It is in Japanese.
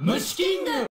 虫キング